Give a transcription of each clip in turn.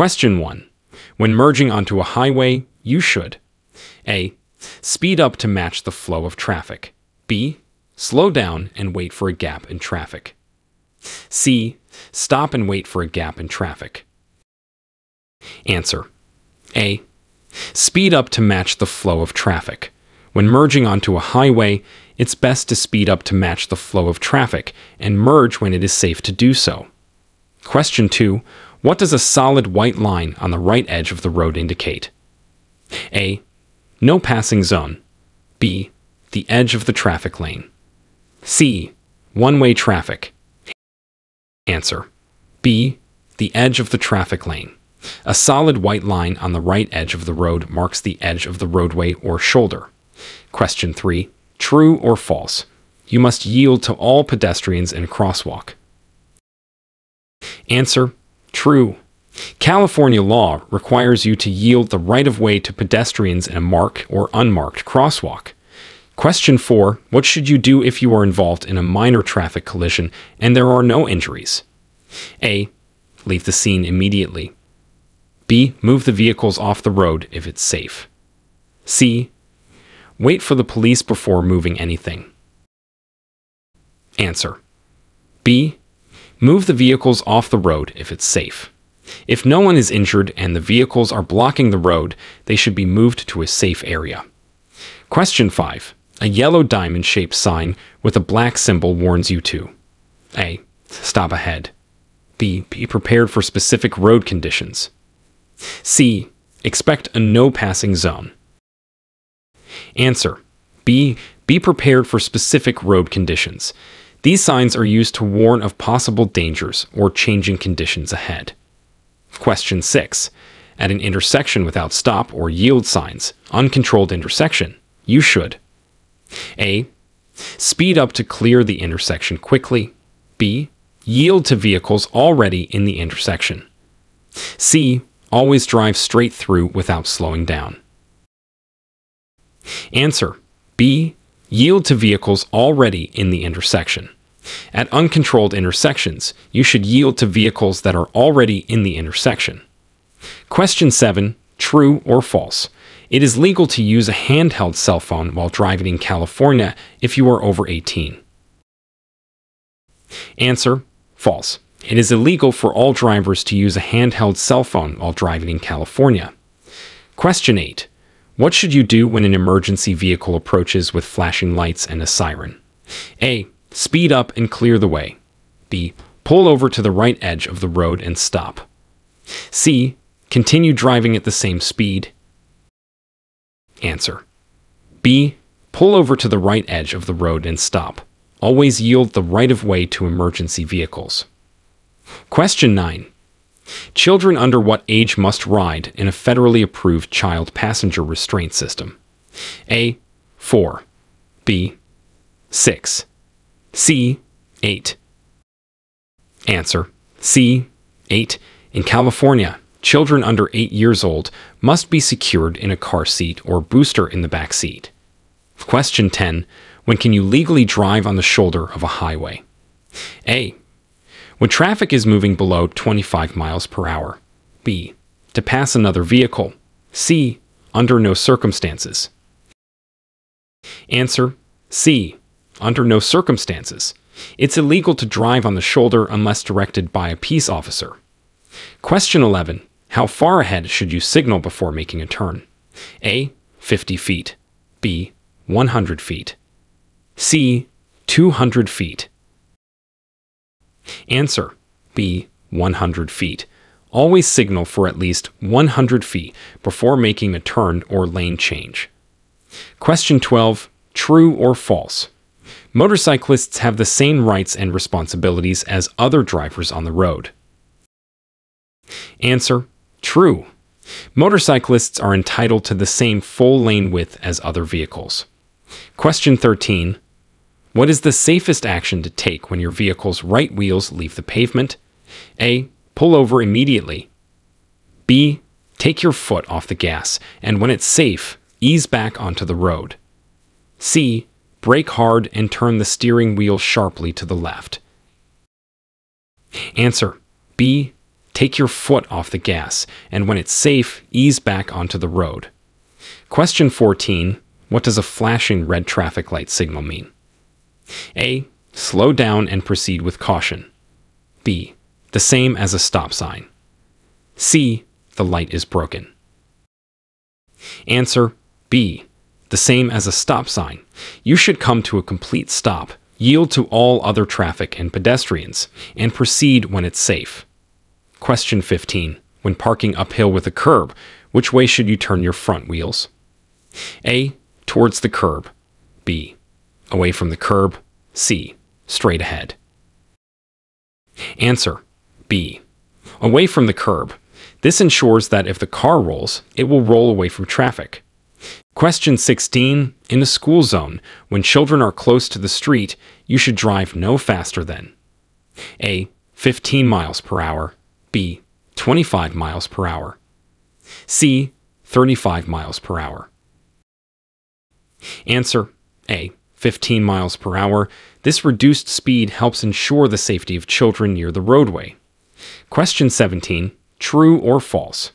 Question 1. When merging onto a highway, you should A. Speed up to match the flow of traffic. B. Slow down and wait for a gap in traffic. C. Stop and wait for a gap in traffic. Answer A. Speed up to match the flow of traffic. When merging onto a highway, it's best to speed up to match the flow of traffic and merge when it is safe to do so. Question 2. What does a solid white line on the right edge of the road indicate? A. No passing zone. B. The edge of the traffic lane. C. One way traffic. Answer B. The edge of the traffic lane. A solid white line on the right edge of the road marks the edge of the roadway or shoulder. Question 3. True or false? You must yield to all pedestrians in crosswalk. Answer True. California law requires you to yield the right of way to pedestrians in a marked or unmarked crosswalk. Question 4. What should you do if you are involved in a minor traffic collision and there are no injuries? A. Leave the scene immediately. B. Move the vehicles off the road if it's safe. C. Wait for the police before moving anything. Answer B. Move the vehicles off the road if it's safe. If no one is injured and the vehicles are blocking the road, they should be moved to a safe area. Question 5. A yellow diamond shaped sign with a black symbol warns you to A. Stop ahead. B. Be prepared for specific road conditions. C. Expect a no passing zone. Answer B. Be prepared for specific road conditions. These signs are used to warn of possible dangers or changing conditions ahead. Question 6. At an intersection without stop or yield signs, uncontrolled intersection, you should A. Speed up to clear the intersection quickly. B. Yield to vehicles already in the intersection. C. Always drive straight through without slowing down. Answer B. Yield to vehicles already in the intersection. At uncontrolled intersections, you should yield to vehicles that are already in the intersection. Question 7. True or false? It is legal to use a handheld cell phone while driving in California if you are over 18. Answer False. It is illegal for all drivers to use a handheld cell phone while driving in California. Question 8. What should you do when an emergency vehicle approaches with flashing lights and a siren? A. Speed up and clear the way. B. Pull over to the right edge of the road and stop. C. Continue driving at the same speed. Answer. B. Pull over to the right edge of the road and stop. Always yield the right of way to emergency vehicles. Question 9. Children under what age must ride in a federally approved child passenger restraint system? A. 4. B. 6. C. 8. Answer C. 8. In California, children under 8 years old must be secured in a car seat or booster in the back seat. Question 10. When can you legally drive on the shoulder of a highway? A. When traffic is moving below 25 miles per hour. B. To pass another vehicle. C. Under no circumstances. Answer C. Under no circumstances. It's illegal to drive on the shoulder unless directed by a peace officer. Question 11. How far ahead should you signal before making a turn? A. 50 feet. B. 100 feet. C. 200 feet. Answer B. 100 feet. Always signal for at least 100 feet before making a turn or lane change. Question 12. True or false? Motorcyclists have the same rights and responsibilities as other drivers on the road. Answer True. Motorcyclists are entitled to the same full lane width as other vehicles. Question 13. What is the safest action to take when your vehicle's right wheels leave the pavement? A. Pull over immediately. B. Take your foot off the gas, and when it's safe, ease back onto the road. C brake hard, and turn the steering wheel sharply to the left. Answer B. take your foot off the gas, and when it's safe, ease back onto the road. Question 14. What does a flashing red traffic light signal mean? A. Slow down and proceed with caution. B. The same as a stop sign. C. The light is broken. Answer B. The same as a stop sign. You should come to a complete stop, yield to all other traffic and pedestrians, and proceed when it's safe. Question 15. When parking uphill with a curb, which way should you turn your front wheels? A. Towards the curb. B. Away from the curb. C. Straight ahead. Answer B. Away from the curb. This ensures that if the car rolls, it will roll away from traffic. Question 16. In a school zone, when children are close to the street, you should drive no faster than A. 15 miles per hour. B. 25 miles per hour. C. 35 miles per hour. Answer A. 15 miles per hour. This reduced speed helps ensure the safety of children near the roadway. Question 17. True or false?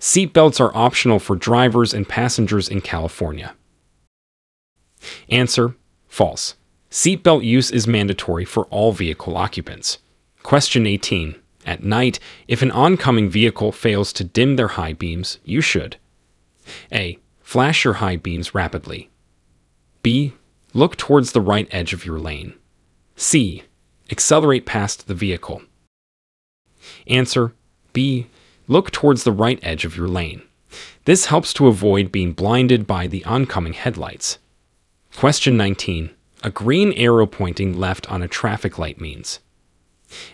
Seatbelts are optional for drivers and passengers in California. Answer False. Seatbelt use is mandatory for all vehicle occupants. Question 18. At night, if an oncoming vehicle fails to dim their high beams, you should A. Flash your high beams rapidly. B. Look towards the right edge of your lane. C. Accelerate past the vehicle. Answer B. Look towards the right edge of your lane. This helps to avoid being blinded by the oncoming headlights. Question 19. A green arrow pointing left on a traffic light means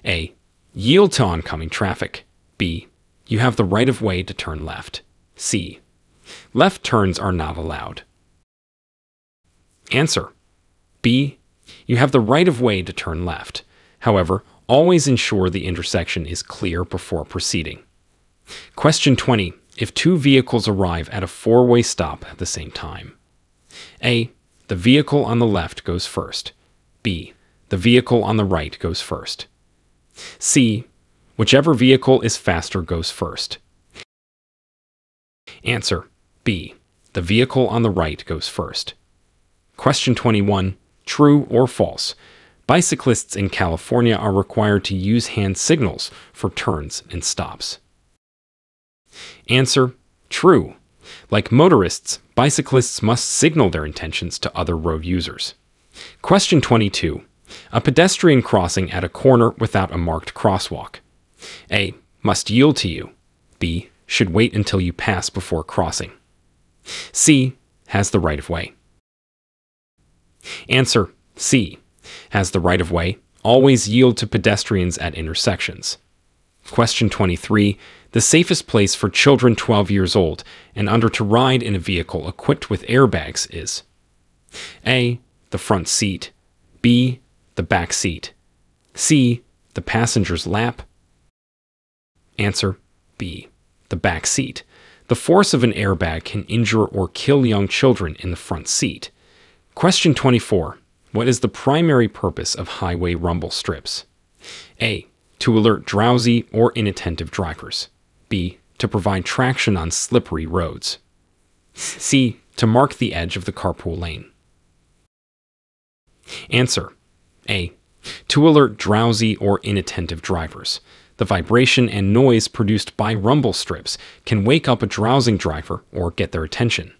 A. Yield to oncoming traffic. B. You have the right of way to turn left. C. Left turns are not allowed. Answer B. You have the right of way to turn left. However, always ensure the intersection is clear before proceeding. Question 20. If two vehicles arrive at a four way stop at the same time, A. The vehicle on the left goes first. B. The vehicle on the right goes first. C. Whichever vehicle is faster goes first. Answer B. The vehicle on the right goes first. Question 21. True or false? Bicyclists in California are required to use hand signals for turns and stops. Answer True. Like motorists, bicyclists must signal their intentions to other road users. Question 22. A pedestrian crossing at a corner without a marked crosswalk. A. Must yield to you. B. Should wait until you pass before crossing. C. Has the right of way. Answer C. Has the right of way. Always yield to pedestrians at intersections. Question 23. The safest place for children 12 years old and under to ride in a vehicle equipped with airbags is A. The front seat. B. The back seat. C. The passenger's lap. Answer B. The back seat. The force of an airbag can injure or kill young children in the front seat. Question 24. What is the primary purpose of highway rumble strips? A. To alert drowsy or inattentive drivers. B. To provide traction on slippery roads. C. To mark the edge of the carpool lane. Answer A. To alert drowsy or inattentive drivers. The vibration and noise produced by rumble strips can wake up a drowsing driver or get their attention.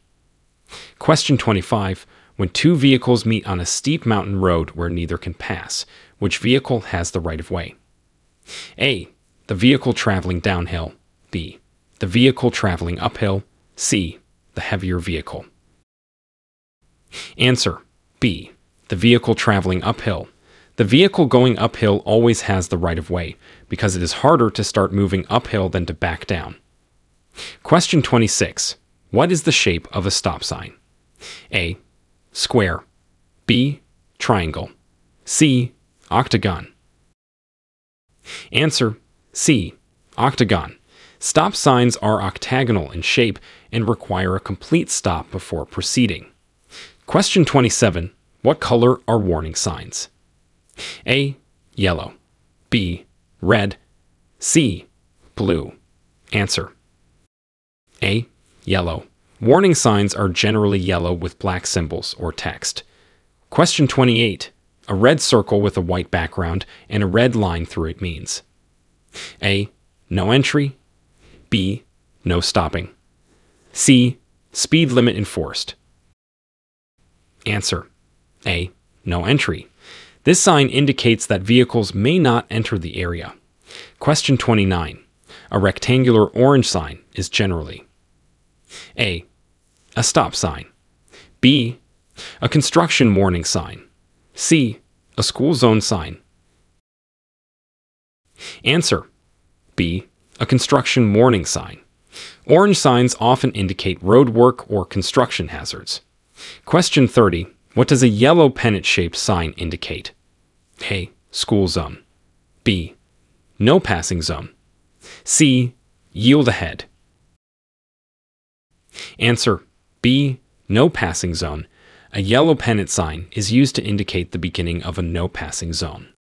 Question 25 when two vehicles meet on a steep mountain road where neither can pass, which vehicle has the right of way? A. The vehicle traveling downhill. B. The vehicle traveling uphill. C. The heavier vehicle. Answer B. The vehicle traveling uphill. The vehicle going uphill always has the right of way because it is harder to start moving uphill than to back down. Question 26. What is the shape of a stop sign? A square. B, triangle. C, octagon. Answer C, octagon. Stop signs are octagonal in shape and require a complete stop before proceeding. Question 27. What color are warning signs? A. Yellow. B. Red. C. blue? Answer A. Yellow. Warning signs are generally yellow with black symbols or text. Question 28. A red circle with a white background and a red line through it means A. No entry. B. No stopping. C. Speed limit enforced. Answer A. No entry. This sign indicates that vehicles may not enter the area. Question 29. A rectangular orange sign is generally A. A stop sign. B. A construction warning sign. C. A school zone sign. Answer B. A construction warning sign. Orange signs often indicate road work or construction hazards. Question 30. What does a yellow pennant shaped sign indicate? A. School zone. B. No passing zone. C. Yield ahead. Answer B. No passing zone. A yellow pennant sign is used to indicate the beginning of a no passing zone.